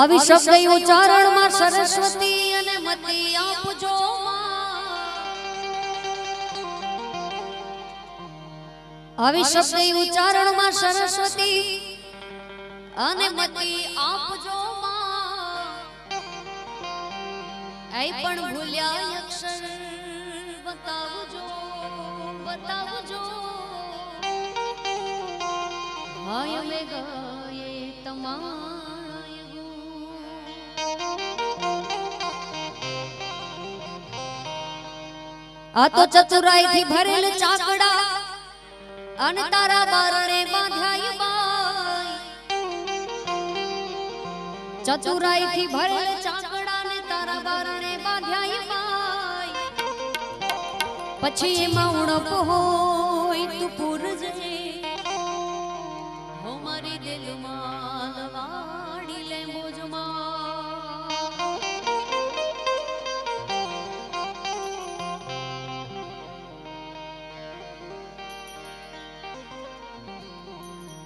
આવી શબ્દ ઉચ્ચારણમાં સરસ્વતી અને મતી આપજો આવી શબ્દ ઉચ્ચારણમાં સરસ્વતી અને મતી આપજો એ પણ ભૂલ્યા અક્ષર બતાવજો બતાવજો. હાય મે ગાયે તમાય આ તો ચતુરાઈ થી ભરેલ ચાકડા અને તારા બારણે બાંધ્યાય બાઈ ચતુરાઈ થી ભરેલ ચાકડા ને તારા બારણે બાંધ્યાય બાઈ પછી એમાં ઉણપ હોય તું પૂરજે હો મારી દિલમાં લવાડી લે મોજમાં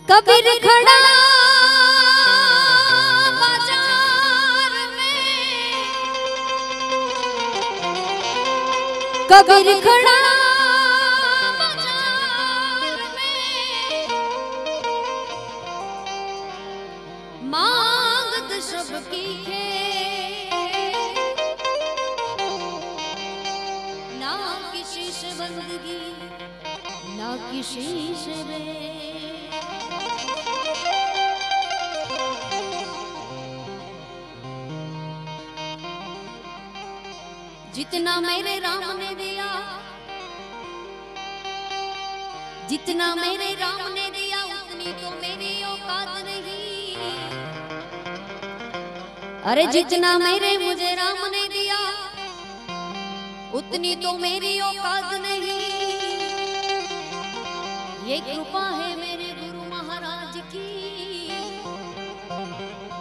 कबीर खड़ा बाज़ार में। कबीर खड़ा बाज़ार में। मांगत सबकी खे ना किसी से बंदगी ना किसी से रे जितना मेरे राम ने दिया जितना मेरे राम ने दिया उतनी तो मेरी औकात नहीं। अरे जितना मेरे मुझे राम ने दिया उतनी तो मेरी औकात नहीं। ये कृपा है मेरे गुरु महाराज की।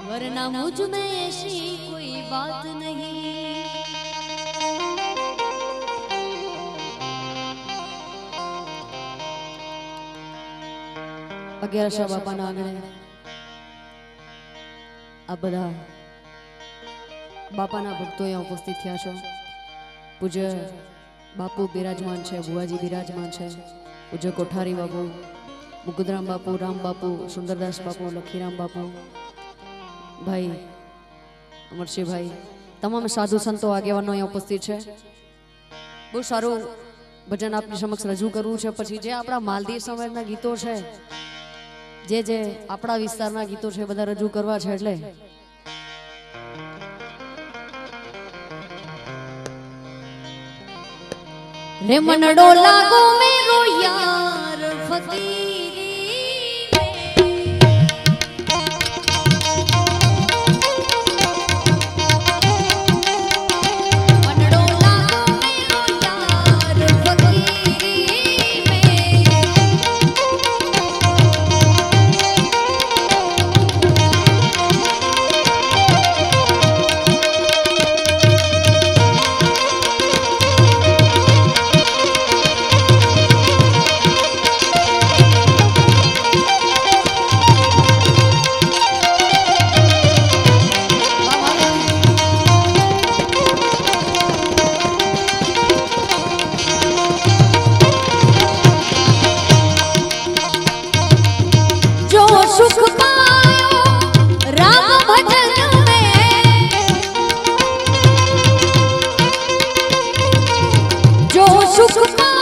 वरना मुझमें ऐसी कोई बात नहीं। અગિયારસા બાપાના આંગણે. આ બધા બાપાના ભક્તો અહીંયા ઉપસ્થિત થયા છો. પૂજ્ય બાપુ બિરાજમાન છે, ભુવાજી બિરાજમાન છે, પૂજ્ય કોઠારી બાપુ, મુકુદરામ બાપુ, રામ બાપુ, સુંદરદાસ બાપુ, લખીરામ બાપુ. ભાઈ, અમરસિંહભાઈ, તમામ સાધુ સંતો આગેવાનો અહીંયા ઉપસ્થિત છે. બહુ સારું ભજન આપની સમક્ષ રજૂ કરવું છે. પછી જે આપણા માલદીવ સમાજના ગીતો છે જે જે આપણા વિસ્તારના ગીતો છે બધા રજૂ કરવા છે એટલે. રે મનડો લાગો મેરો યાર ફકીરી Jesús.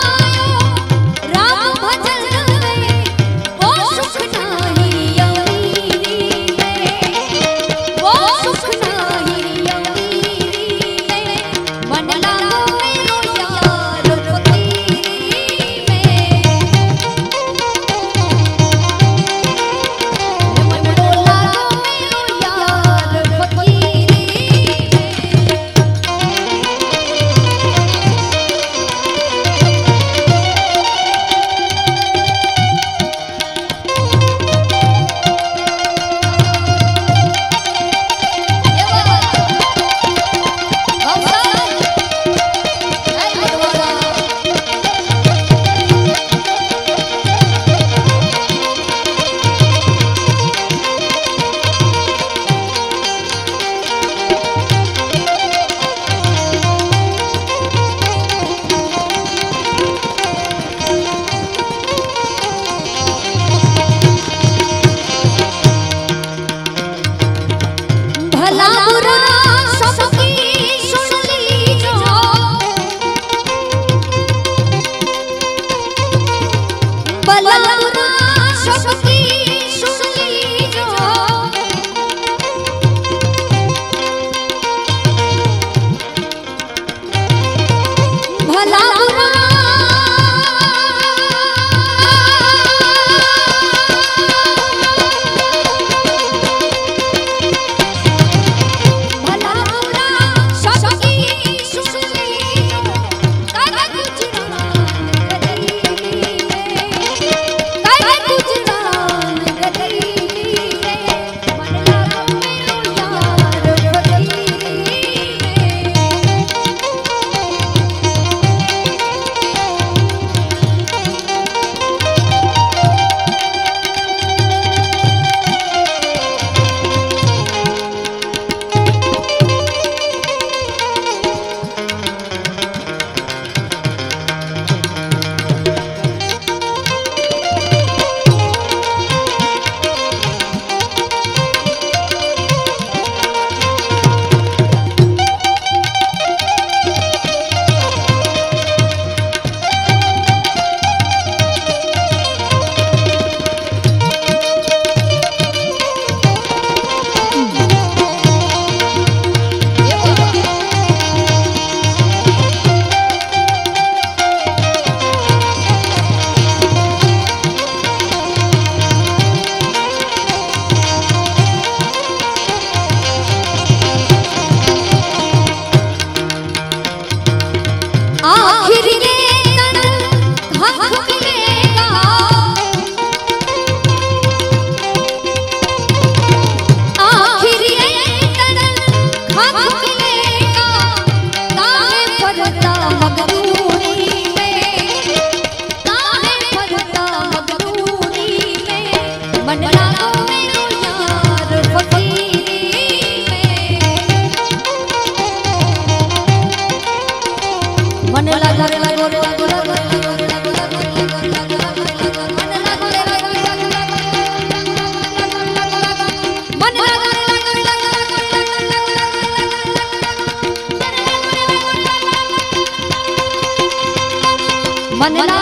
万年。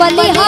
बलिहार